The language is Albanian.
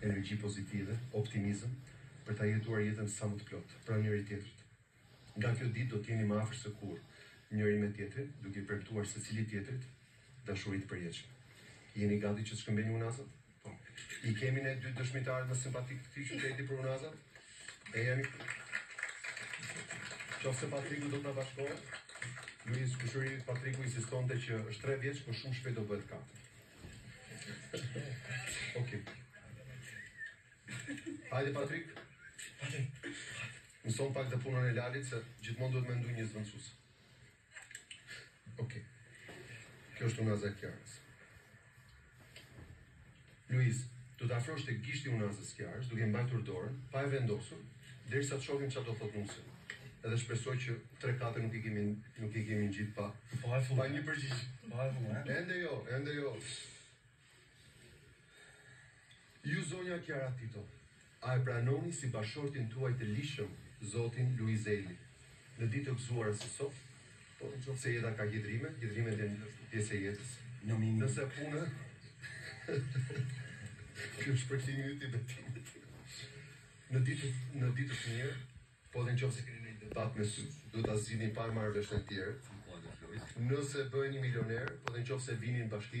energji pozitive, optimizëm, për ta jetuar jetën sa më të plotë, pranë njëri-tjetrit. Nga kjo ditë do të jeni më afër se kurrë njëri me tjetrin, duke i premtuar secili tjetrit dashuri të përjetshme. Jeni gati që të shkëmbeni unazat? Po. I kemi ne dy dëshmitarët më simpatikë të këtij qyteti për unazat? E kemi. Nëse Patriku do të na bashkohet, Luiz, kushëriri, Patriku insistonte që është tre vjeç, por shumë shpejt do bëhet katër. Okej. Hajde Patrik. Hajde. Mëson pak punën e Lalit se gjithmonë duhet mendu një zvëndësus. Okej. Kjo është unaza e Kiarës. Luiz, do të afrosh te gishti unazën e Kiarës, duke mbajtur dorën, pa e vendosur, Derisa të shohim ça do thotë nusja. Edhe shpresoj që tre katër nuk i kemi nuk i kemi ngjit pa pa një përgjigje. Po e vëmë. Ende jo, ende jo. Ju zonja Kiara Tito, a e pranoni si bashkëshortin tuaj të ligjshëm zotin Luiz Ejlli? Në ditë të gëzuara si sot, po në qoftë se jeta ka hidhërime, hidhërimet janë pjesë e jetës. Në minë. Nëse punë... Kjo është përkthimi i betimit. Në ditë në ditë të mirë, po edhe në qoftë se keni një debat me sy, duhet ta zgjidhni pa e marrë vesh të tjerët. Nëse bëheni milioner, po edhe në qoftë se vini në bashki,